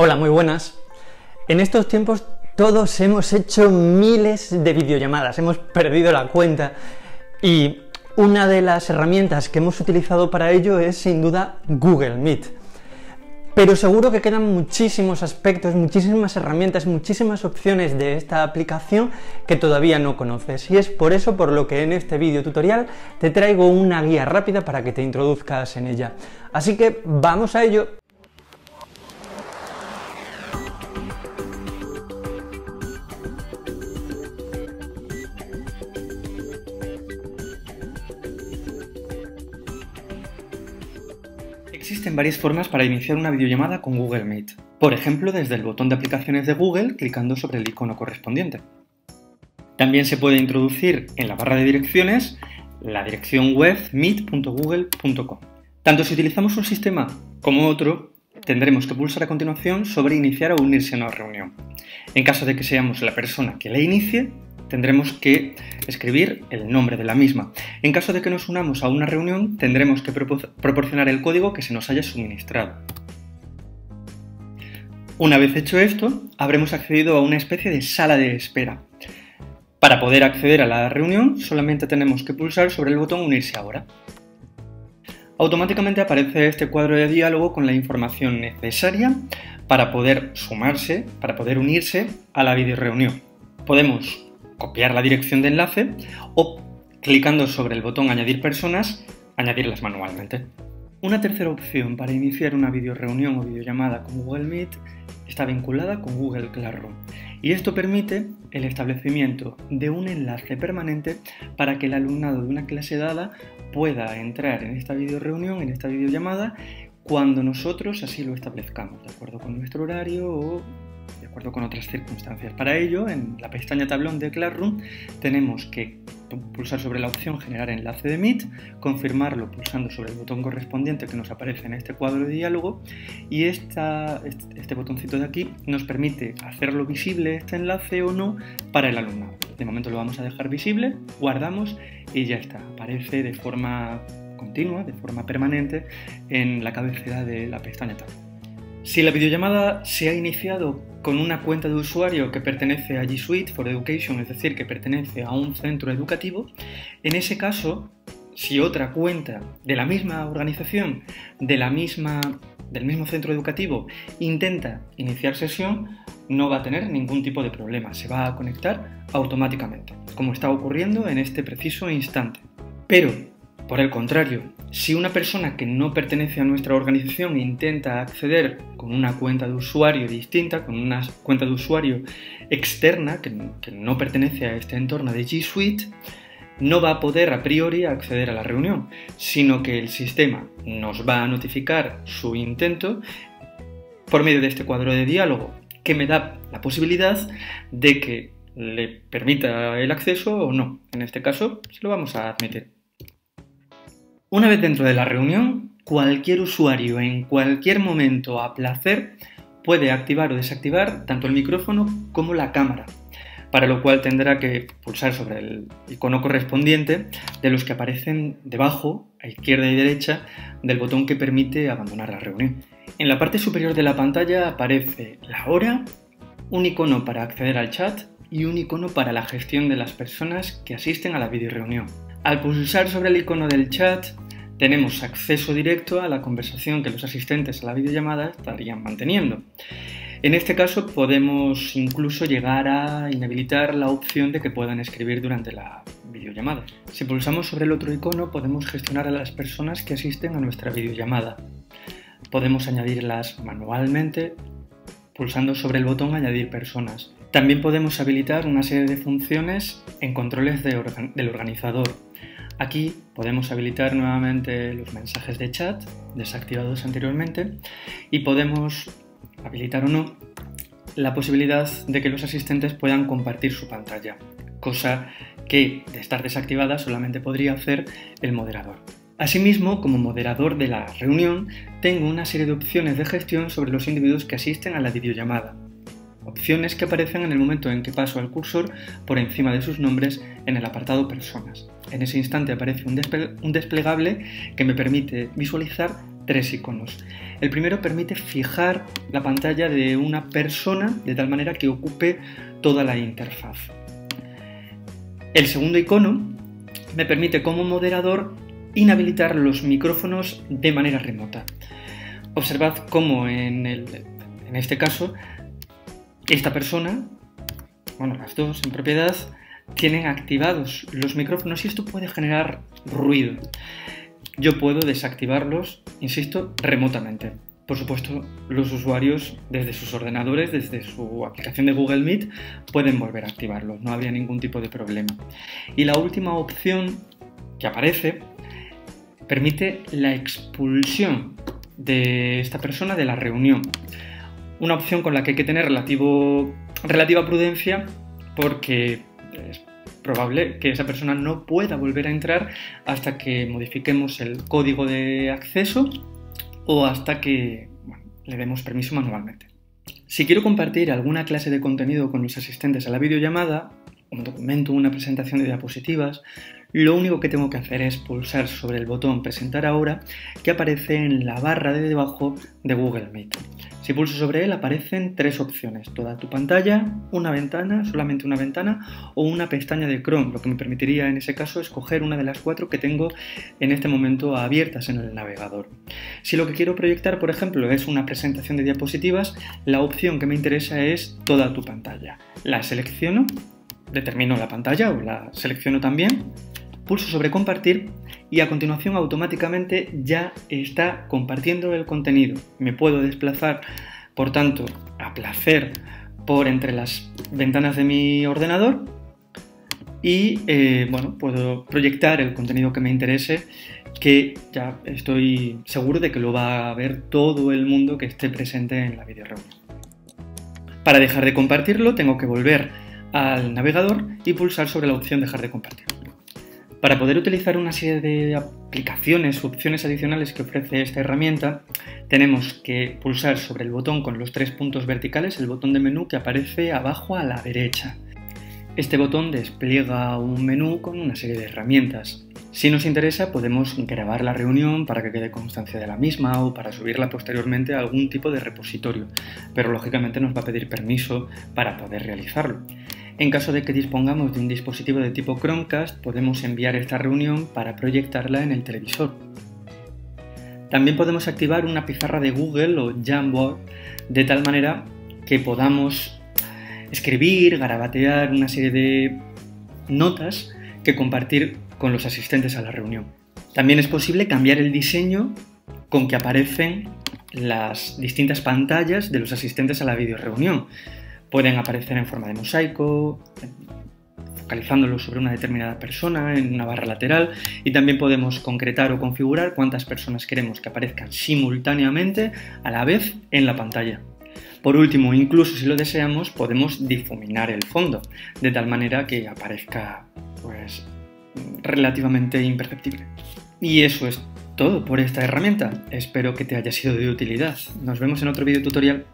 Hola, muy buenas. En estos tiempos todos hemos hecho miles de videollamadas, hemos perdido la cuenta y una de las herramientas que hemos utilizado para ello es sin duda Google Meet. Pero seguro que quedan muchísimos aspectos, muchísimas herramientas, muchísimas opciones de esta aplicación que todavía no conoces. Y es por eso por lo que en este vídeo tutorial te traigo una guía rápida para que te introduzcas en ella. Así que vamos a ello. Existen varias formas para iniciar una videollamada con Google Meet. Por ejemplo, desde el botón de aplicaciones de Google clicando sobre el icono correspondiente. También se puede introducir en la barra de direcciones la dirección web meet.google.com. Tanto si utilizamos un sistema como otro, tendremos que pulsar a continuación sobre iniciar o unirse a una reunión. En caso de que seamos la persona que la inicie, tendremos que escribir el nombre de la misma. En caso de que nos unamos a una reunión, tendremos que proporcionar el código que se nos haya suministrado. Una vez hecho esto, habremos accedido a una especie de sala de espera. Para poder acceder a la reunión, solamente tenemos que pulsar sobre el botón Unirse ahora. Automáticamente aparece este cuadro de diálogo con la información necesaria para poder sumarse, para poder unirse a la videoreunión. Podemos copiar la dirección de enlace o clicando sobre el botón Añadir personas, añadirlas manualmente. Una tercera opción para iniciar una videoreunión o videollamada con Google Meet está vinculada con Google Classroom y esto permite el establecimiento de un enlace permanente para que el alumnado de una clase dada pueda entrar en esta videoreunión, en esta videollamada, cuando nosotros así lo establezcamos, de acuerdo con nuestro horario o con otras circunstancias. Para ello, en la pestaña tablón de Classroom tenemos que pulsar sobre la opción Generar enlace de Meet, confirmarlo pulsando sobre el botón correspondiente que nos aparece en este cuadro de diálogo y este botoncito de aquí nos permite hacerlo visible este enlace o no para el alumnado. De momento lo vamos a dejar visible, guardamos y ya está, aparece de forma continua, de forma permanente en la cabecera de la pestaña tablón. Si la videollamada se ha iniciado con una cuenta de usuario que pertenece a G Suite for Education, es decir, que pertenece a un centro educativo, en ese caso, si otra cuenta de la misma organización, de la misma, del mismo centro educativo, intenta iniciar sesión, no va a tener ningún tipo de problema, se va a conectar automáticamente, como está ocurriendo en este preciso instante. Pero por el contrario, si una persona que no pertenece a nuestra organización intenta acceder con una cuenta de usuario distinta, con una cuenta de usuario externa que, no pertenece a este entorno de G Suite, no va a poder a priori acceder a la reunión, sino que el sistema nos va a notificar su intento por medio de este cuadro de diálogo que me da la posibilidad de que le permita el acceso o no. En este caso, se lo vamos a admitir. Una vez dentro de la reunión, cualquier usuario en cualquier momento a placer puede activar o desactivar tanto el micrófono como la cámara, para lo cual tendrá que pulsar sobre el icono correspondiente de los que aparecen debajo, a izquierda y derecha, del botón que permite abandonar la reunión. En la parte superior de la pantalla aparece la hora, un icono para acceder al chat y un icono para la gestión de las personas que asisten a la videoreunión. Al pulsar sobre el icono del chat, tenemos acceso directo a la conversación que los asistentes a la videollamada estarían manteniendo. En este caso podemos incluso llegar a inhabilitar la opción de que puedan escribir durante la videollamada. Si pulsamos sobre el otro icono podemos gestionar a las personas que asisten a nuestra videollamada. Podemos añadirlas manualmente pulsando sobre el botón Añadir personas. También podemos habilitar una serie de funciones en controles del organizador. Aquí podemos habilitar nuevamente los mensajes de chat desactivados anteriormente y podemos habilitar o no la posibilidad de que los asistentes puedan compartir su pantalla, cosa que de estar desactivada solamente podría hacer el moderador. Asimismo, como moderador de la reunión, tengo una serie de opciones de gestión sobre los individuos que asisten a la videollamada, opciones que aparecen en el momento en que paso al cursor por encima de sus nombres en el apartado Personas. En ese instante aparece un, desplegable que me permite visualizar tres iconos. El primero permite fijar la pantalla de una persona de tal manera que ocupe toda la interfaz. El segundo icono me permite como moderador inhabilitar los micrófonos de manera remota. Observad cómo en, este caso esta persona, bueno, las dos en propiedad, tienen activados los micrófonos y esto puede generar ruido. Yo puedo desactivarlos, insisto, remotamente. Por supuesto, los usuarios desde sus ordenadores, desde su aplicación de Google Meet, pueden volver a activarlos, no habría ningún tipo de problema. Y la última opción que aparece permite la expulsión de esta persona de la reunión. Una opción con la que hay que tener relativo, relativa prudencia porque es probable que esa persona no pueda volver a entrar hasta que modifiquemos el código de acceso o hasta que le demos permiso manualmente. Si quiero compartir alguna clase de contenido con mis asistentes a la videollamada, un documento, una presentación de diapositivas, lo único que tengo que hacer es pulsar sobre el botón Presentar ahora que aparece en la barra de debajo de Google Meet. Si pulso sobre él aparecen tres opciones, toda tu pantalla, una ventana, solamente una ventana o una pestaña de Chrome, lo que me permitiría en ese caso escoger una de las cuatro que tengo en este momento abiertas en el navegador. Si lo que quiero proyectar, por ejemplo, es una presentación de diapositivas, la opción que me interesa es toda tu pantalla. La selecciono, determino la pantalla o la selecciono también, pulso sobre compartir y a continuación automáticamente ya está compartiendo el contenido. Me puedo desplazar, por tanto, a placer por entre las ventanas de mi ordenador y eh, bueno, puedo proyectar el contenido que me interese que ya estoy seguro de que lo va a ver todo el mundo que esté presente en la video reunión. Para dejar de compartirlo tengo que volver al navegador y pulsar sobre la opción dejar de compartir. Para poder utilizar una serie de aplicaciones o opciones adicionales que ofrece esta herramienta, tenemos que pulsar sobre el botón con los tres puntos verticales, el botón de menú que aparece abajo a la derecha. Este botón despliega un menú con una serie de herramientas. Si nos interesa, podemos grabar la reunión para que quede constancia de la misma o para subirla posteriormente a algún tipo de repositorio, pero lógicamente nos va a pedir permiso para poder realizarlo. En caso de que dispongamos de un dispositivo de tipo Chromecast, podemos enviar esta reunión para proyectarla en el televisor. También podemos activar una pizarra de Google o Jamboard de tal manera que podamos escribir, garabatear una serie de notas que compartir con los asistentes a la reunión. También es posible cambiar el diseño con que aparecen las distintas pantallas de los asistentes a la videoreunión. Pueden aparecer en forma de mosaico, focalizándolo sobre una determinada persona en una barra lateral y también podemos concretar o configurar cuántas personas queremos que aparezcan simultáneamente a la vez en la pantalla. Por último, incluso si lo deseamos, podemos difuminar el fondo, de tal manera que aparezca pues, relativamente imperceptible. Y eso es todo por esta herramienta. Espero que te haya sido de utilidad. Nos vemos en otro video tutorial.